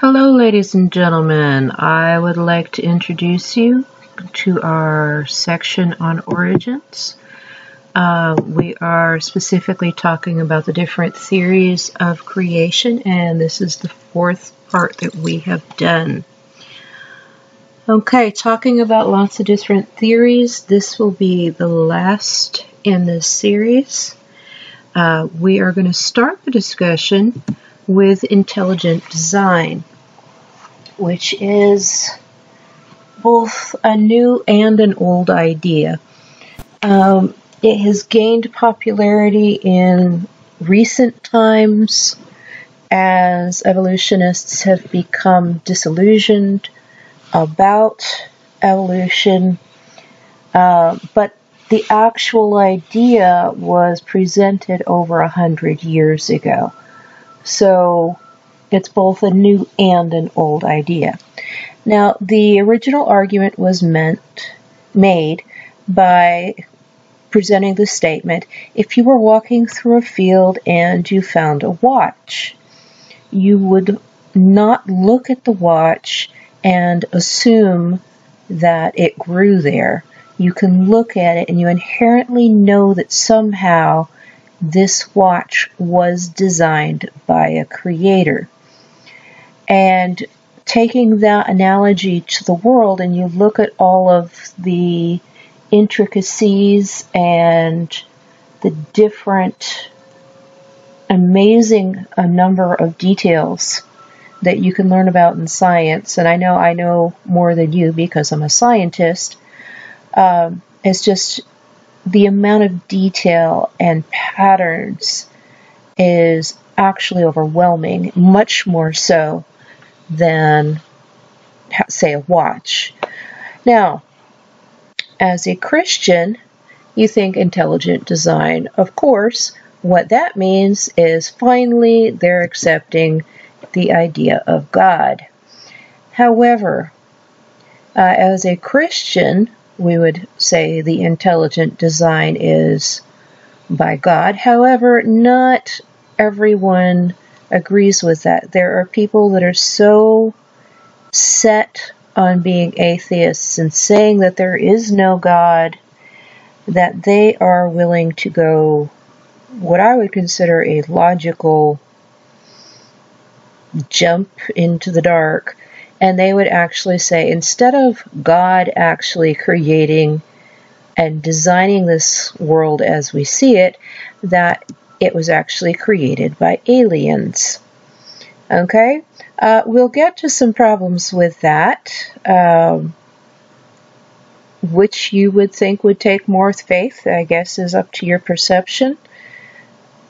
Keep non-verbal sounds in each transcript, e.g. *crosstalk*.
Hello, ladies and gentlemen. I would like to introduce you to our section on origins. Uh, we are specifically talking about the different theories of creation, and this is the fourth part that we have done. Okay, talking about lots of different theories, this will be the last in this series. Uh, we are going to start the discussion with intelligent design, which is both a new and an old idea. Um, it has gained popularity in recent times as evolutionists have become disillusioned about evolution, uh, but the actual idea was presented over a hundred years ago. So it's both a new and an old idea. Now, the original argument was meant, made by presenting the statement, if you were walking through a field and you found a watch, you would not look at the watch and assume that it grew there. You can look at it and you inherently know that somehow this watch was designed by a creator. And taking that analogy to the world and you look at all of the intricacies and the different amazing a number of details that you can learn about in science, and I know I know more than you because I'm a scientist, um, it's just the amount of detail and patterns is actually overwhelming, much more so than, say, a watch. Now, as a Christian, you think intelligent design. Of course, what that means is finally they're accepting the idea of God. However, uh, as a Christian, we would say the intelligent design is by God. However, not everyone agrees with that. There are people that are so set on being atheists and saying that there is no God that they are willing to go what I would consider a logical jump into the dark and they would actually say instead of God actually creating and designing this world as we see it, that it was actually created by aliens. Okay? Uh, we'll get to some problems with that, um, which you would think would take more faith, I guess, is up to your perception.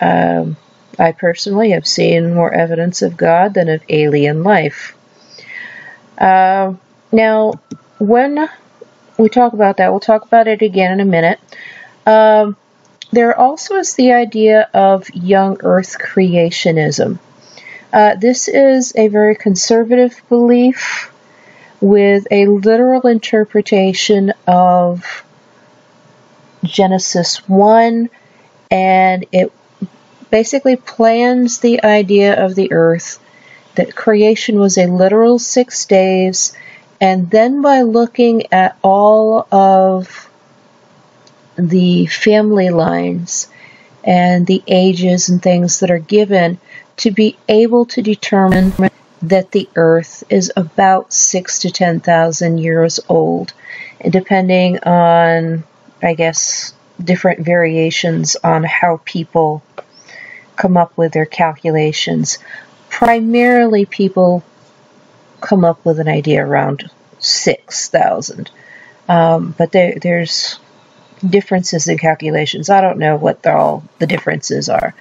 Um, I personally have seen more evidence of God than of alien life. Uh, now, when we talk about that, we'll talk about it again in a minute. Um, there also is the idea of young earth creationism. Uh, this is a very conservative belief with a literal interpretation of Genesis 1, and it basically plans the idea of the earth that creation was a literal six days, and then by looking at all of the family lines and the ages and things that are given, to be able to determine that the earth is about six to ten thousand years old, depending on, I guess, different variations on how people come up with their calculations. Primarily, people come up with an idea around 6,000. Um, but there, there's differences in calculations. I don't know what all the differences are.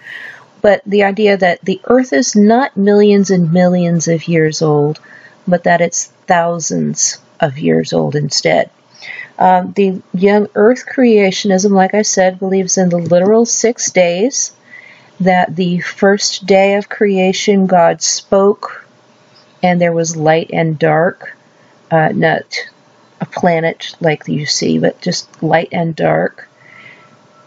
But the idea that the Earth is not millions and millions of years old, but that it's thousands of years old instead. Um, the young Earth creationism, like I said, believes in the literal six days that the first day of creation God spoke and there was light and dark, uh, not a planet like you see, but just light and dark.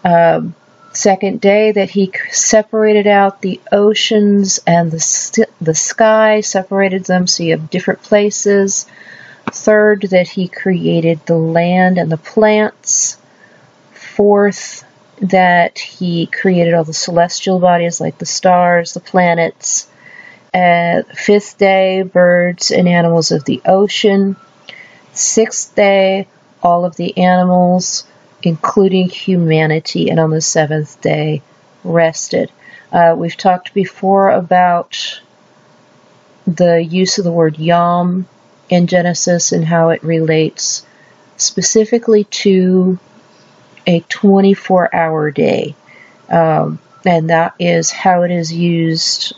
Um, Second day that he separated out the oceans and the, the sky, separated them so you have different places. Third, that he created the land and the plants. Fourth, that he created all the celestial bodies like the stars, the planets. Uh, fifth day, birds and animals of the ocean. Sixth day, all of the animals including humanity, and on the seventh day rested. Uh, we've talked before about the use of the word yom in Genesis and how it relates specifically to a 24 hour day. Um, and that is how it is used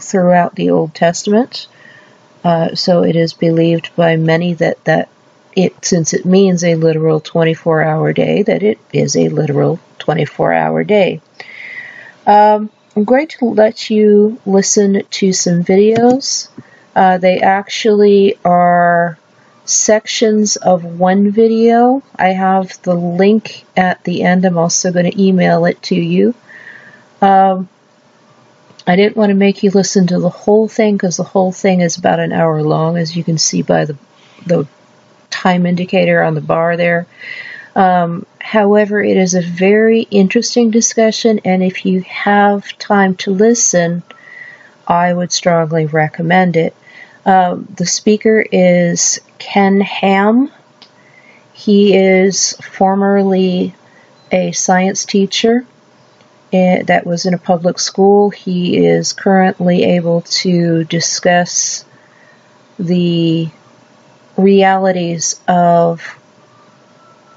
throughout the Old Testament. Uh, so it is believed by many that that it since it means a literal 24 hour day, that it is a literal 24 hour day. Um, I'm going to let you listen to some videos. Uh, they actually are sections of one video. I have the link at the end. I'm also going to email it to you. Um, I didn't want to make you listen to the whole thing because the whole thing is about an hour long, as you can see by the the time indicator on the bar there. Um, however, it is a very interesting discussion, and if you have time to listen, I would strongly recommend it. Um, the speaker is Ken Ham. He is formerly a science teacher eh, that was in a public school. He is currently able to discuss the realities of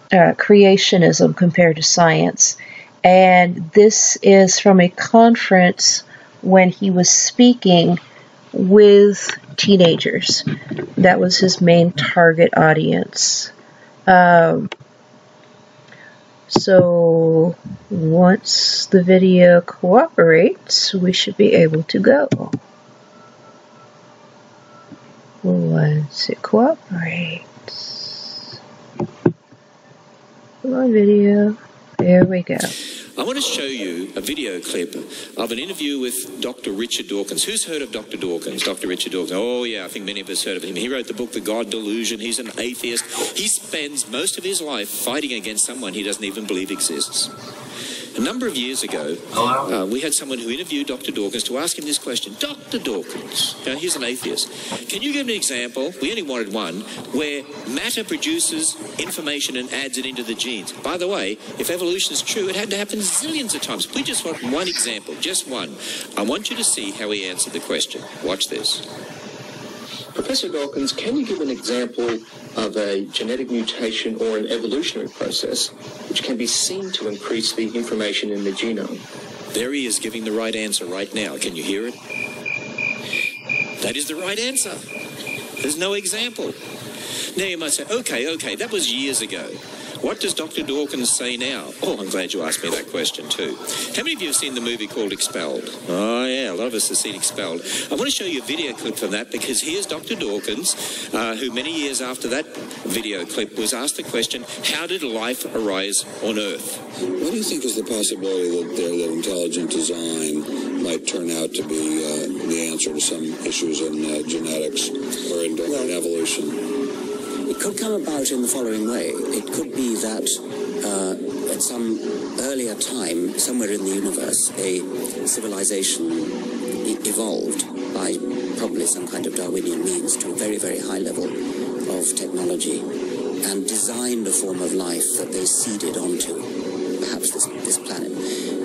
uh, creationism compared to science. And this is from a conference when he was speaking with teenagers. That was his main target audience. Um, so once the video cooperates, we should be able to go. Once it cooperates. Come on, video. There we go. I want to show you a video clip of an interview with Dr. Richard Dawkins. Who's heard of Dr. Dawkins? Dr. Richard Dawkins. Oh, yeah, I think many of us heard of him. He wrote the book The God Delusion. He's an atheist. He spends most of his life fighting against someone he doesn't even believe exists. A number of years ago, uh, we had someone who interviewed Dr. Dawkins to ask him this question Dr. Dawkins, now he's an atheist. Can you give me an example? We only wanted one where matter produces information and adds it into the genes. By the way, if evolution is true, it had to happen zillions of times. We just want one example, just one. I want you to see how he answered the question. Watch this. Professor Dawkins, can you give an example of a genetic mutation or an evolutionary process which can be seen to increase the information in the genome? There he is giving the right answer right now. Can you hear it? That is the right answer. There's no example. Now you might say, okay, okay, that was years ago. What does Dr. Dawkins say now? Oh, I'm glad you asked me that question too. How many of you have seen the movie called Expelled? Oh, yeah, a lot of us have seen Expelled. I want to show you a video clip from that because here's Dr. Dawkins, uh, who many years after that video clip was asked the question, how did life arise on Earth? What do you think is the possibility that, there, that intelligent design might turn out to be uh, the answer to some issues in uh, genetics or in, well, in evolution? Could come about in the following way. It could be that uh, at some earlier time, somewhere in the universe, a civilization evolved by probably some kind of Darwinian means to a very, very high level of technology and designed a form of life that they seeded onto, perhaps this, this planet.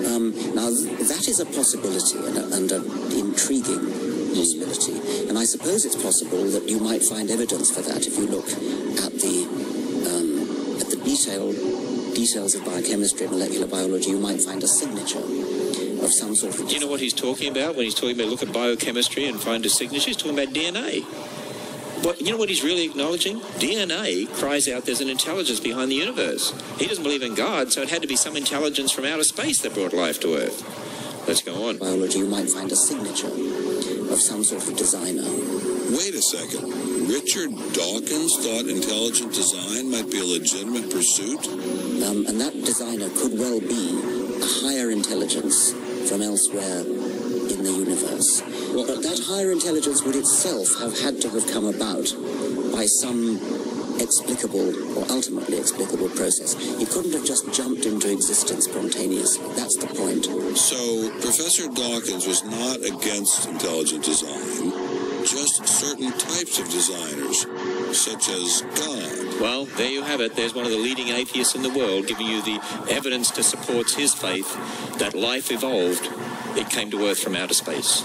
Um, now, that is a possibility and, a, and an intriguing possibility. And I suppose it's possible that you might find evidence for that if you look at the um, at the detail details of biochemistry, and molecular biology, you might find a signature of some sort of. Do you know what he's talking about when he's talking about look at biochemistry and find a signature? He's talking about DNA. What, you know what he's really acknowledging? DNA cries out there's an intelligence behind the universe. He doesn't believe in God, so it had to be some intelligence from outer space that brought life to Earth. Let's go on. Biology, you might find a signature of some sort of designer. Wait a second. Richard Dawkins thought intelligent design might be a legitimate pursuit? Um, and that designer could well be a higher intelligence from elsewhere in the universe. But that higher intelligence would itself have had to have come about by some explicable or ultimately explicable process. It couldn't have just jumped into existence spontaneously. That's the point. So Professor Dawkins was not against intelligent design, just certain types of designers, such as God. Well, there you have it. There's one of the leading atheists in the world giving you the evidence to support his faith that life evolved. It came to Earth from outer space.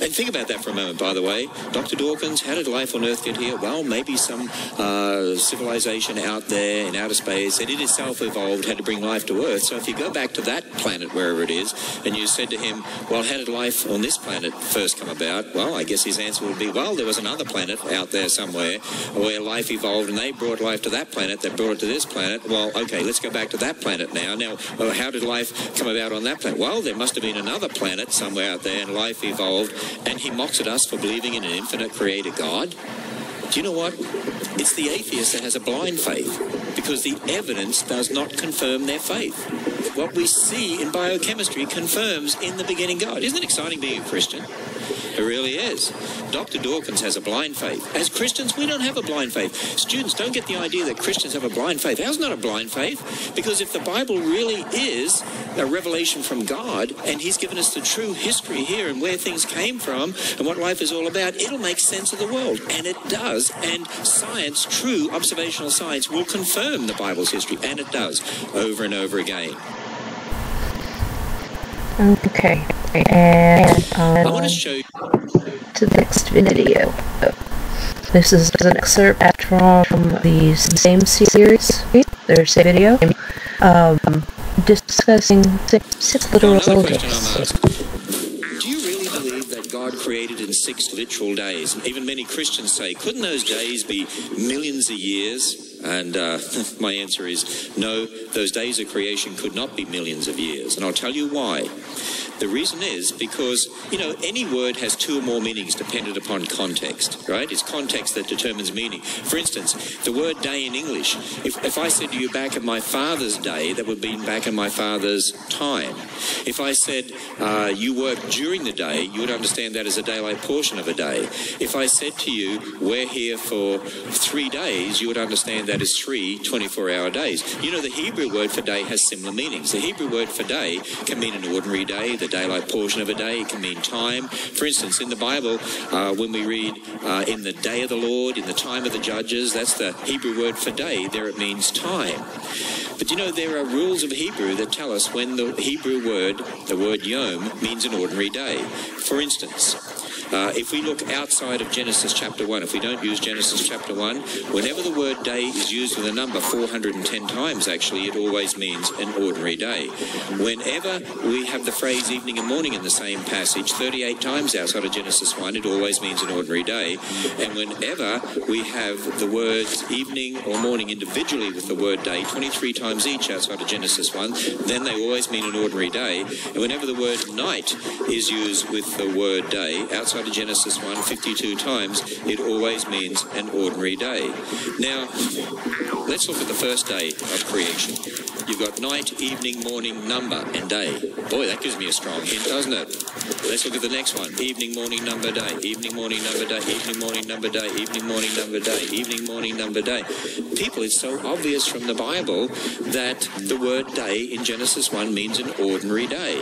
And think about that for a moment, by the way. Dr. Dawkins, how did life on Earth get here? Well, maybe some uh, civilization out there in outer space that it itself evolved had to bring life to Earth. So if you go back to that planet, wherever it is, and you said to him, well, how did life on this planet first come about? Well, I guess his answer would be, well, there was another planet out there somewhere where life evolved and they brought life to that planet, they brought it to this planet. Well, okay, let's go back to that planet now. Now, uh, how did life come about on that planet? Well, there must have been another planet somewhere out there and life evolved and he mocks at us for believing in an infinite creator God. Do you know what? It's the atheist that has a blind faith because the evidence does not confirm their faith. What we see in biochemistry confirms in the beginning God. Isn't it exciting being a Christian? It really is. Dr. Dawkins has a blind faith. As Christians, we don't have a blind faith. Students, don't get the idea that Christians have a blind faith. Ours not a blind faith because if the Bible really is a revelation from God and He's given us the true history here and where things came from and what life is all about, it'll make sense of the world. And it does. And science, true observational science, will confirm the Bible's history. And it does over and over again. Okay, and I want to show you. to the next video. This is an excerpt from the same series, their same video, um, discussing six, six literal Another question I'm days. Do you really believe that God created in six literal days? Even many Christians say, couldn't those days be millions of years? And uh, *laughs* my answer is no, those days of creation could not be millions of years. And I'll tell you why. The reason is because, you know, any word has two or more meanings dependent upon context, right? It's context that determines meaning. For instance, the word day in English, if, if I said to you back in my father's day, that would be back in my father's time. If I said uh, you work during the day, you would understand that as a daylight portion of a day. If I said to you, we're here for three days, you would understand that as three 24 hour days. You know, the Hebrew word for day has similar meanings. The Hebrew word for day can mean an ordinary day, the daylight portion of a day, it can mean time. For instance, in the Bible, uh, when we read uh, in the day of the Lord, in the time of the judges, that's the Hebrew word for day. There it means time. But you know, there are rules of Hebrew that tell us when the Hebrew word, the word yom, means an ordinary day. For instance, uh, if we look outside of Genesis chapter 1, if we don't use Genesis chapter 1, whenever the word day is used with a number 410 times, actually, it always means an ordinary day. Whenever we have the phrase evening and morning in the same passage 38 times outside of Genesis 1, it always means an ordinary day. And whenever we have the words evening or morning individually with the word day 23 times each outside of Genesis 1, then they always mean an ordinary day. And whenever the word night is used with the word day outside of Genesis 1 52 times, it always means an ordinary day. Now, let's look at the first day of creation. You've got night, evening, morning, number, and day. Boy, that gives me a strong hint, doesn't it? Let's look at the next one. Evening, morning, number, day. Evening, morning, number, day. Evening, morning, number, day. Evening, morning, number, day. Evening, morning, number, day. People, it's so obvious from the Bible that the word day in Genesis 1 means an ordinary day.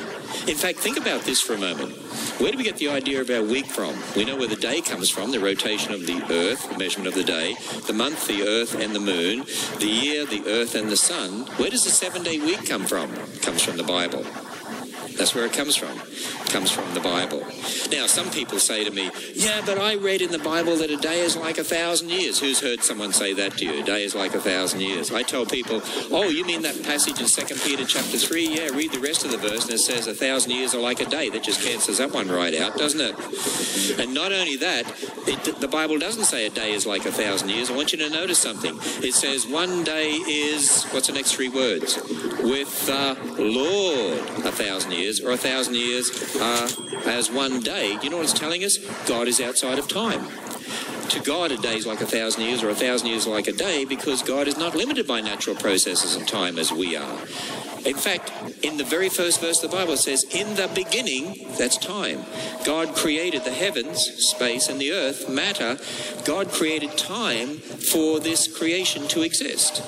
In fact, think about this for a moment. Where do we get the idea of our week from? We know where the day comes from, the rotation of the earth, the measurement of the day, the month, the earth and the moon, the year, the earth and the sun. Where does the seven day week come from? It comes from the Bible. That's where it comes from. It comes from the Bible. Now, some people say to me, yeah, but I read in the Bible that a day is like a thousand years. Who's heard someone say that to you? A day is like a thousand years. I tell people, oh, you mean that passage in 2 Peter chapter 3? Yeah, read the rest of the verse and it says a thousand years are like a day. That just cancels that one right out, doesn't it? And not only that, it, the Bible doesn't say a day is like a thousand years. I want you to notice something. It says one day is, what's the next three words? With the Lord a thousand years, or a thousand years uh, as one day. You know what it's telling us? God is outside of time. To God, a day is like a thousand years, or a thousand years like a day, because God is not limited by natural processes and time as we are. In fact, in the very first verse of the Bible, it says, In the beginning, that's time, God created the heavens, space, and the earth, matter. God created time for this creation to exist.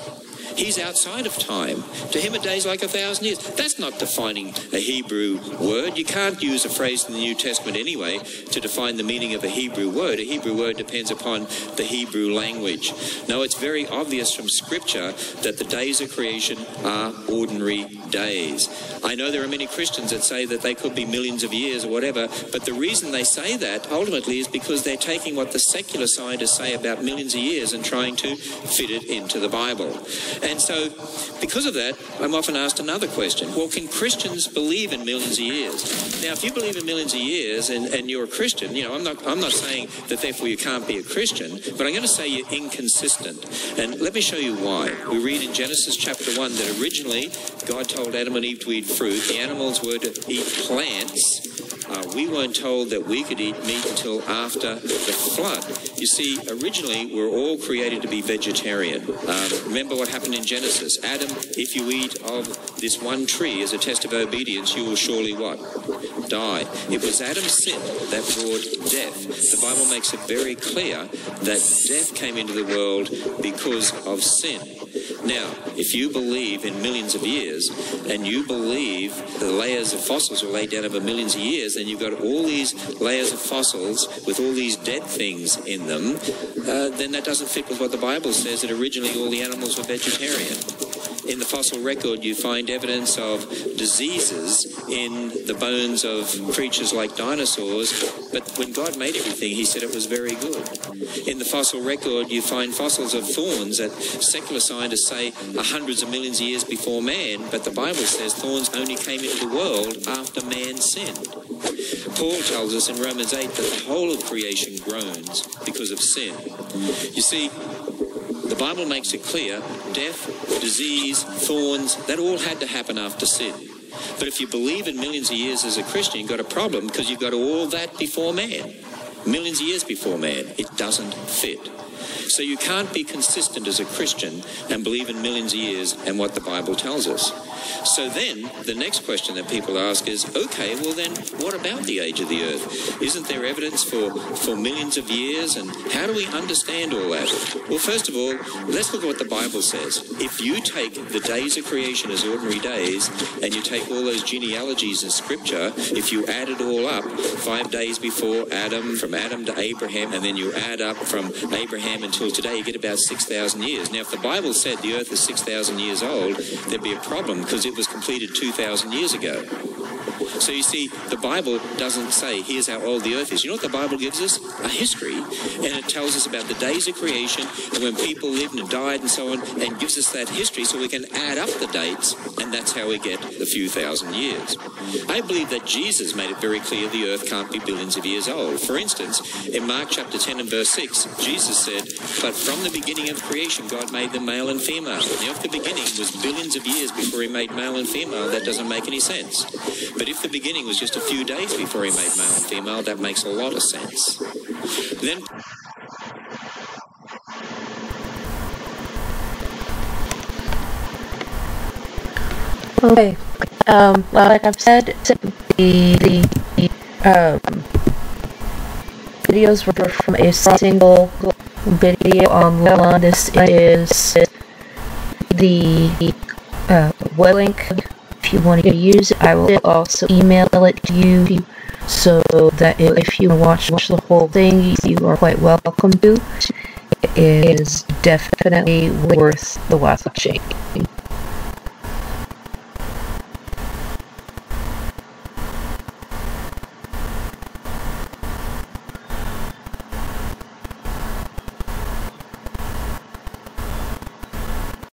He's outside of time. To him, a day's like a thousand years. That's not defining a Hebrew word. You can't use a phrase in the New Testament anyway to define the meaning of a Hebrew word. A Hebrew word depends upon the Hebrew language. No, it's very obvious from Scripture that the days of creation are ordinary days. I know there are many Christians that say that they could be millions of years or whatever, but the reason they say that ultimately is because they're taking what the secular scientists say about millions of years and trying to fit it into the Bible. And so, because of that, I'm often asked another question. Well, can Christians believe in millions of years? Now, if you believe in millions of years and, and you're a Christian, you know, I'm not, I'm not saying that therefore you can't be a Christian, but I'm going to say you're inconsistent. And let me show you why. We read in Genesis chapter 1 that originally God told Adam and Eve to eat fruit, the animals were to eat plants. Uh, we weren't told that we could eat meat until after the flood. You see, originally we are all created to be vegetarian. Um, remember what happened in Genesis. Adam, if you eat of this one tree as a test of obedience, you will surely what? Die. It was Adam's sin that brought death. The Bible makes it very clear that death came into the world because of sin. Now, if you believe in millions of years and you believe the layers of fossils were laid down over millions of years, then you've got all these layers of fossils with all these dead things in them, uh, then that doesn't fit with what the Bible says that originally all the animals were vegetarian in the fossil record, you find evidence of diseases in the bones of creatures like dinosaurs. But when God made everything, He said it was very good. In the fossil record, you find fossils of thorns that secular scientists say are hundreds of millions of years before man, but the Bible says thorns only came into the world after man sinned. Paul tells us in Romans 8 that the whole of creation groans because of sin. You see, the Bible makes it clear death, disease, thorns, that all had to happen after sin. But if you believe in millions of years as a Christian, you've got a problem because you've got all that before man. Millions of years before man. It doesn't fit. So you can't be consistent as a Christian and believe in millions of years and what the Bible tells us. So then the next question that people ask is, okay, well then what about the age of the earth? Isn't there evidence for, for millions of years and how do we understand all that? Well, first of all, let's look at what the Bible says. If you take the days of creation as ordinary days and you take all those genealogies in scripture, if you add it all up, five days before Adam, from Adam to Abraham, and then you add up from Abraham until today, you get about 6,000 years. Now, if the Bible said the earth is 6,000 years old, there'd be a problem because it was completed 2,000 years ago. So you see, the Bible doesn't say, here's how old the earth is. You know what the Bible gives us? A history. And it tells us about the days of creation and when people lived and died and so on, and gives us that history so we can add up the dates, and that's how we get the few thousand years. I believe that Jesus made it very clear the earth can't be billions of years old. For instance, in Mark chapter 10 and verse 6, Jesus said, But from the beginning of creation, God made them male and female. Now, if the beginning was billions of years before he made male and female, that doesn't make any sense. But if the beginning was just a few days before he made male and female, that makes a lot of sense. Then Okay. Um, like I've said, the, the um, videos were from a single video online. This is the uh, web link. You want to use it, I will also email it to you so that if you watch, watch the whole thing, you are quite welcome to. It is definitely worth the watching.